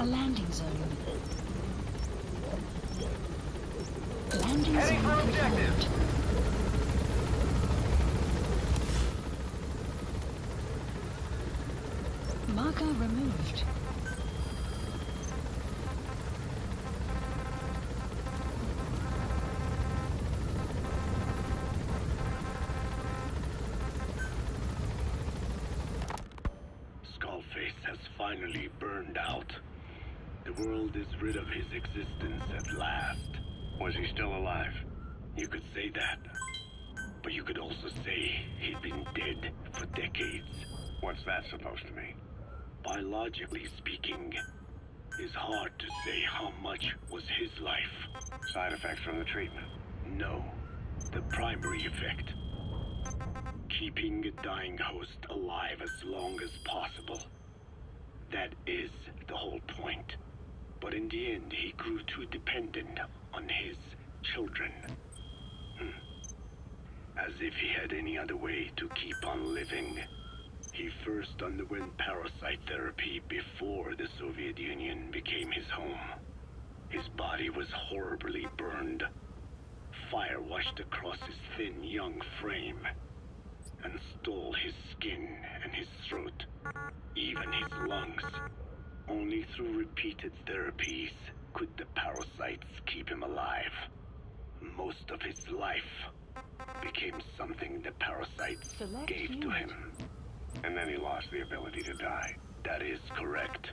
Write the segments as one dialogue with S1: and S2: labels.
S1: A landing zone. Landing
S2: Heading
S1: zone
S2: for objective.
S1: confirmed. Marker removed.
S3: Skullface has finally burned out. The world is rid of his existence at last. Was he still alive? You could say that. But you could also say he'd been dead for decades. What's that supposed to mean? Biologically speaking, it's hard to say how much was his life. Side effects from the treatment? No. The primary effect keeping a dying host alive as long as possible. That is the whole point. But in the end, he grew too dependent on his children. Hmm. As if he had any other way to keep on living. He first underwent parasite therapy before the Soviet Union became his home. His body was horribly burned. Fire washed across his thin young frame and stole his skin and his throat, even his lungs. Only through repeated therapies could the parasites keep him alive. Most of his life became something the parasites
S1: Select
S3: gave to him. And then he lost the ability to die. That is correct.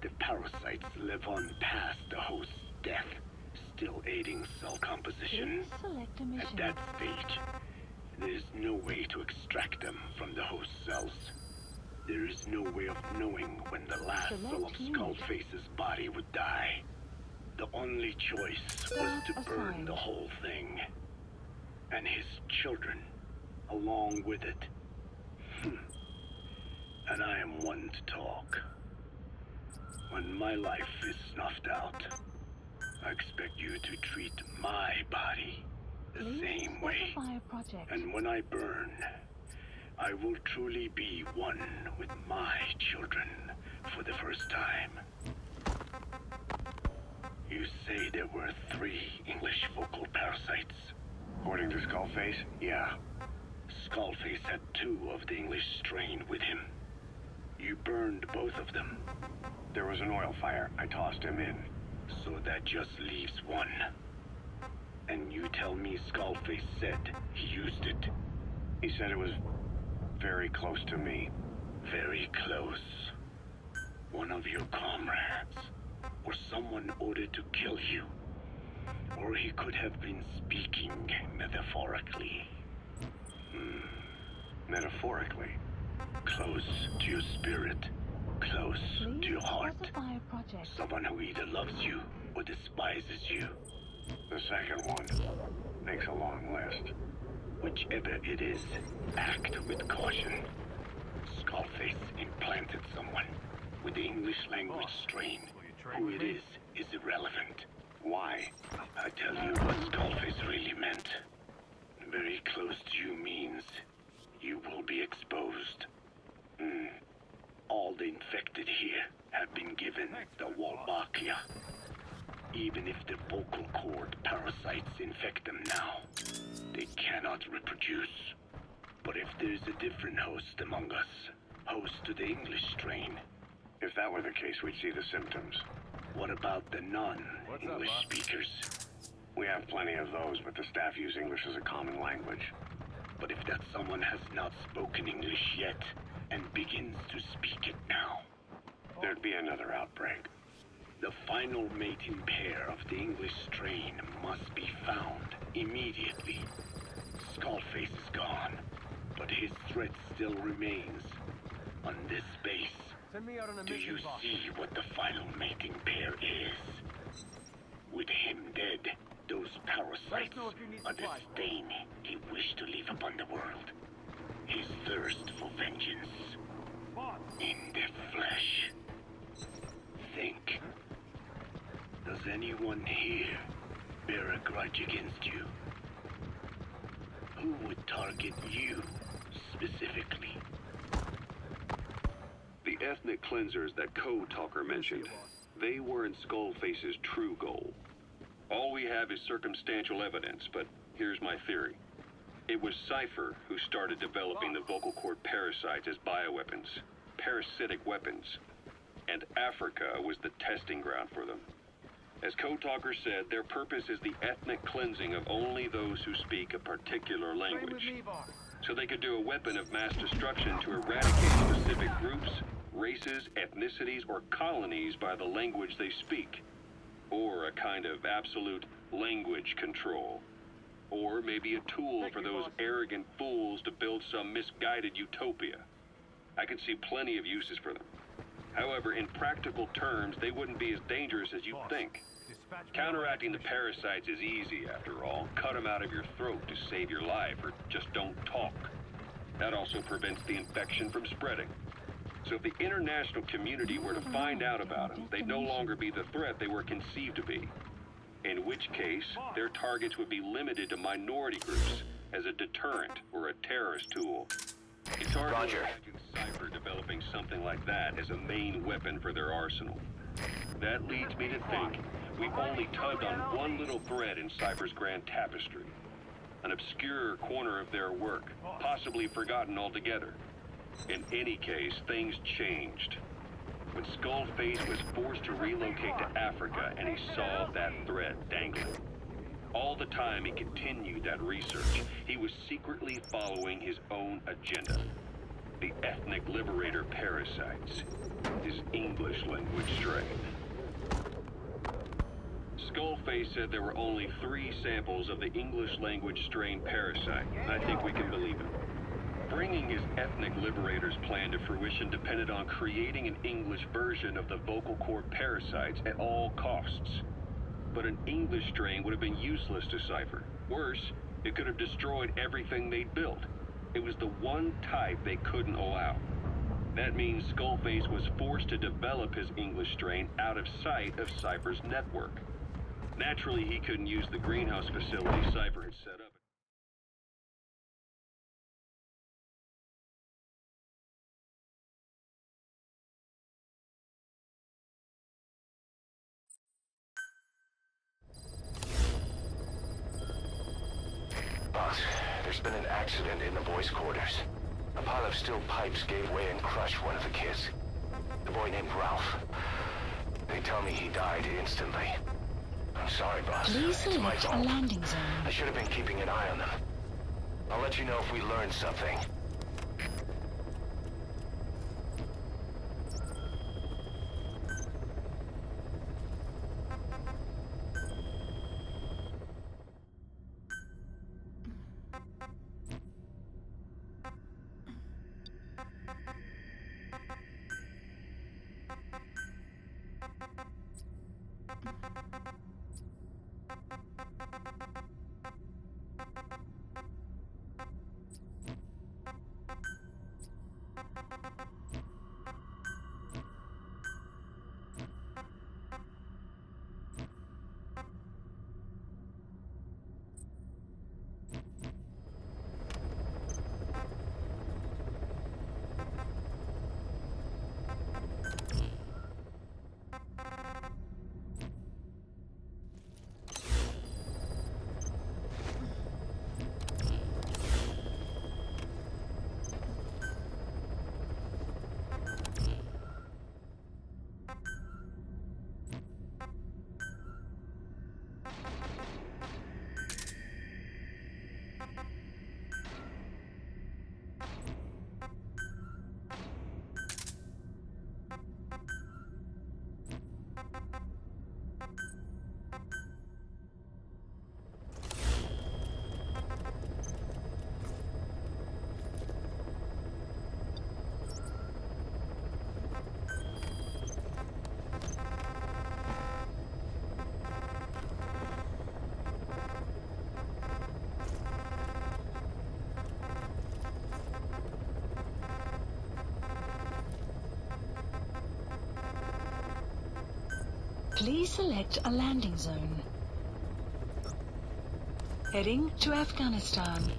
S3: The parasites live on past the host's death, still aiding cell composition.
S1: Please select a
S3: At that stage, there is no way to extract them from the host cells. There is no way of knowing when the last cell of. Skullface's body would die. The only choice was to burn the whole thing. And his children, along with it. Hmm. And I am one to talk. When my life is snuffed out, I expect you to treat my body the
S1: Please
S3: same way. And when I burn, I will truly be one with my children for the first time. You say there were three English vocal parasites. According to Skullface? Yeah. Skullface had two of the English strain with him. You burned both of them. There was an oil fire. I tossed him in. So that just leaves one. And you tell me Skullface said he used it. He said it was very close to me. Very close. One of your comrades. Or someone ordered to kill you. Or he could have been speaking metaphorically. Hmm. Metaphorically. Close to your spirit. Close to your heart.
S1: specify a project.
S3: Someone who either loves you or despises you. The second one makes a long list. Whichever it is, act with caution. Skullface implanted someone with the English language strain. Who it is is irrelevant. Why? I tell you what Skullface really meant. Very close to you means you will be exposed. Hmm. All the infected here have been given the Wolbachia. Even if the vocal cord parasites infect them now, they cannot reproduce. But if there's a different host among us, host to the English strain, if that were the case, we'd see the symptoms. What about the non-English speakers? We have plenty of those, but the staff use English as a common language. But if that someone has not spoken English yet and begins to speak it now, there'd be another outbreak. The final mating pair of the English strain must be found immediately. Skullface is gone, but his threat still remains. On this base,
S2: Send me out on a
S3: do you
S2: boss.
S3: see what the final mating pair is? With him dead, those parasites
S2: know if you need
S3: are the stain he wished to leave upon the world. His thirst for vengeance
S2: Boss,
S3: in the flesh. Think. Does anyone here bear a grudge against you? Who would target you specifically?
S4: The ethnic cleansers that Code Talker mentioned. they weren't Skullface's true goal. All we have is circumstantial evidence, but here's my theory. It was Cypher who started developing the vocal cord parasites as bioweapons, parasitic weapons, and Africa was the testing ground for them. As Code Talker said, their purpose is the ethnic cleansing of only those who speak a particular language so they could do a weapon of mass destruction to eradicate specific groups, races, ethnicities, or colonies by the language they speak. Or a kind of absolute language control. Or maybe a tool for those arrogant fools to build some misguided utopia. I can see plenty of uses for them. However, in practical terms, they wouldn't be as dangerous as you think. Counteracting the parasites is easy, after all. Cut them out of your throat to save your life, or just don't talk. That also prevents the infection from spreading. So if the international community were to find out about them, they'd no longer be the threat they were conceived to be. In which case, their targets would be limited to minority groups as a deterrent or a terrorist tool. It's hard
S3: Roger.
S4: to imagine Cypher developing something like that as a main weapon for their arsenal. That leads me to think we've only tugged on one little thread in Cypher's grand tapestry. An obscure corner of their work, possibly forgotten altogether. In any case, things changed. When Skullface was forced to relocate to Africa and he saw that thread dangling. All the time he continued that research, he was secretly following his own agenda. The ethnic liberator parasites. His English language strain. Skullface said there were only three samples of the English language strain parasite. I think we can believe him. Bringing his ethnic liberator's plan to fruition depended on creating an English version of the vocal cord parasites at all costs. But an English strain would have been useless to Cypher. Worse, it could have destroyed everything they'd built. It was the one type they couldn't allow. That means Skullface was forced to develop his English strain out of sight of Cypher's network. Naturally, he couldn't use the greenhouse facility Cypher had set up.
S3: Been an accident in the boys' quarters. A pile of steel pipes gave way and crushed one of the kids. The boy named Ralph. They tell me he died instantly. I'm sorry, boss.
S1: Please
S3: it's my
S1: select a landing zone.
S3: I should have been keeping an eye on them. I'll let you know if we learn something.
S1: Please select a landing zone. Heading to Afghanistan.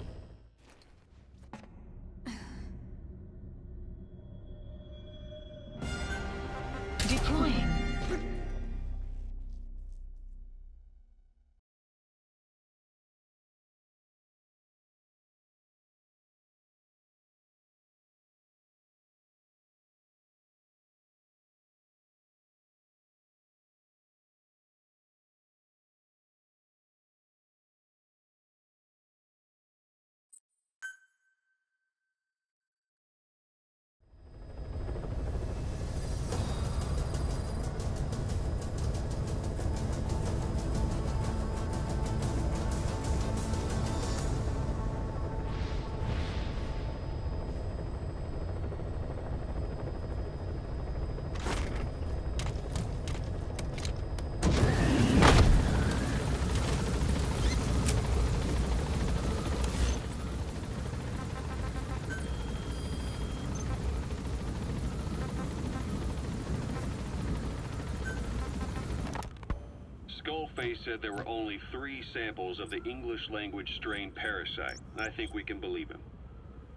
S4: Skullface said there were only three samples of the English language strain parasite. I think we can believe him.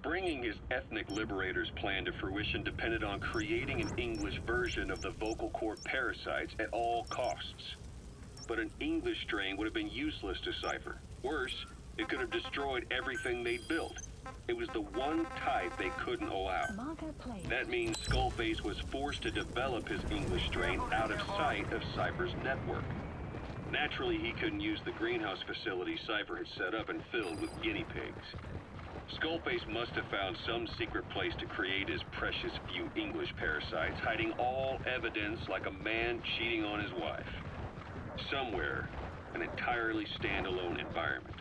S4: Bringing his ethnic liberator's plan to fruition depended on creating an English version of the vocal cord parasites at all costs. But an English strain would have been useless to Cypher. Worse, it could have destroyed everything they'd built. It was the one type they couldn't allow. That means Skullface was forced to develop his English strain out of sight of Cypher's network. Naturally, he couldn't use the greenhouse facility Cypher had set up and filled with guinea pigs. Skullface must have found some secret place to create his precious few English parasites, hiding all evidence like a man cheating on his wife. Somewhere, an entirely standalone environment.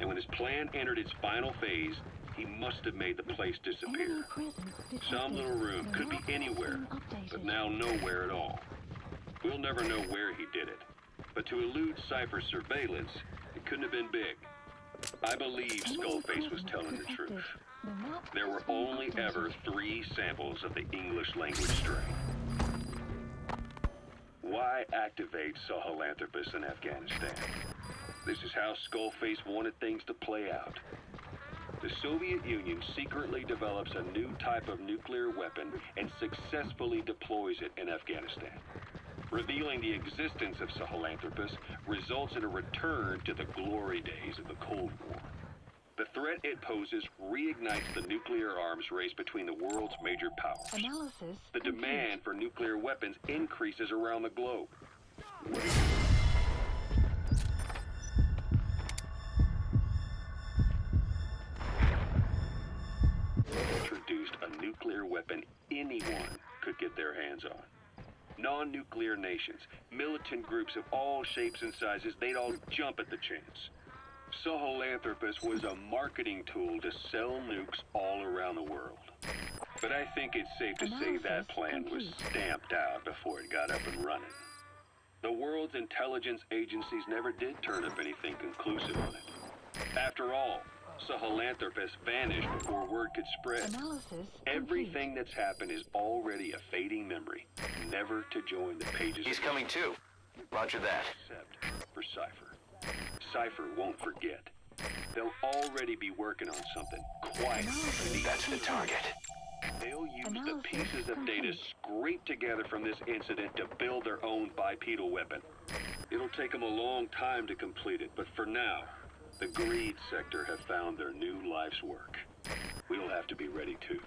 S4: And when his plan entered its final phase, he must have made the place disappear.
S1: Enemy presence detected.
S4: Some little room could be anywhere, but now nowhere at all. We'll never know where he did it, but to elude Cypher's surveillance, it couldn't have been big. I believe Skullface was telling the truth. There were only ever three samples of the English language strain. Why activate Sahelanthropus in Afghanistan? This is how Skullface wanted things to play out. The Soviet Union secretly develops a new type of nuclear weapon and successfully deploys it in Afghanistan. Revealing the existence of Sahelanthropus results in a return to the glory days of the Cold War. The threat it poses reignites the nuclear arms race between the world's major powers.
S1: Analysis.
S4: The
S1: complete.
S4: demand for nuclear weapons increases around the globe. Introduced a nuclear weapon anyone could get their hands on. Non-nuclear nations, militant groups of all shapes and sizes, they'd all jump at the chance. Sahelanthropus was a marketing tool to sell nukes all around the world. But I think it's safe to say that plan was stamped out before it got up and running. The world's intelligence agencies never did turn up anything conclusive on it. After all, Sahelanthropus vanished before word could spread.
S1: Analysis. complete.
S4: Everything that's happened is already a fading memory, never to join the pages
S5: He's coming too. Roger that.
S4: except for Cypher. Cypher won't forget. They'll already be working on something quite unique.
S5: That's the target.
S4: They'll use the pieces of data scraped together from this incident to build their own bipedal weapon. It'll take them a long time to complete it, but for now, the greed sector have found their new life's work. We'll have to be ready too.